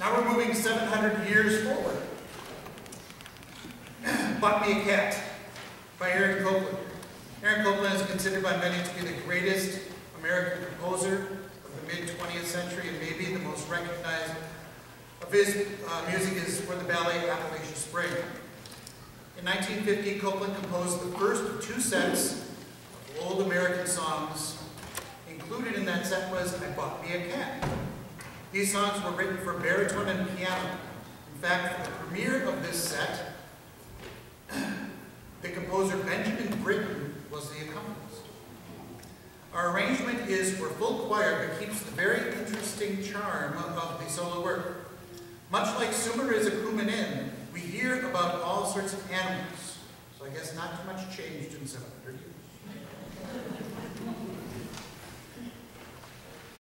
Now we're moving 700 years forward. Bought Me a Cat by Aaron Copland. Aaron Copland is considered by many to be the greatest American composer of the mid-20th century and maybe the most recognized of his uh, music is for the ballet Appalachian Spring. In 1950, Copland composed the first of two sets of old American songs. Included in that set was I Bought Me a Cat. These songs were written for baritone and piano. In fact, for the premiere of this set, the composer Benjamin Britten was the accompanist. Our arrangement is for full choir, but keeps the very interesting charm of the solo work. Much like Sumer is icumen in, we hear about all sorts of animals. So I guess not too much changed in 700 years.